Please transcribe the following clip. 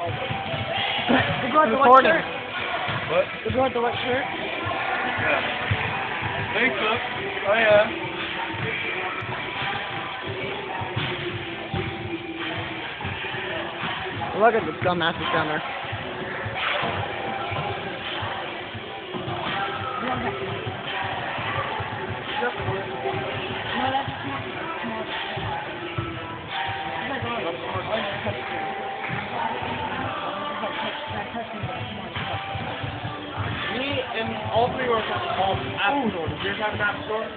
The girl with the white Recording. shirt. What? The girl with the white shirt. Yeah. Think so. Oh yeah. Look at the dumbasses down there. No, that's not. Small. All three were from App Store. Did yours have an App Store?